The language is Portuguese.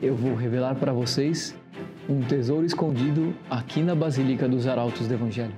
Eu vou revelar para vocês um tesouro escondido aqui na Basílica dos Arautos do Evangelho.